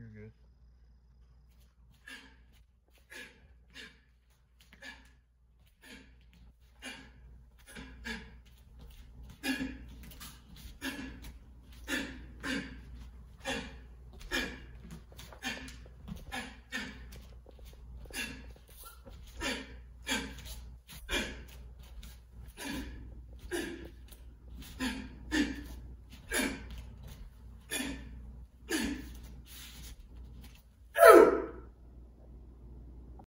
You're good.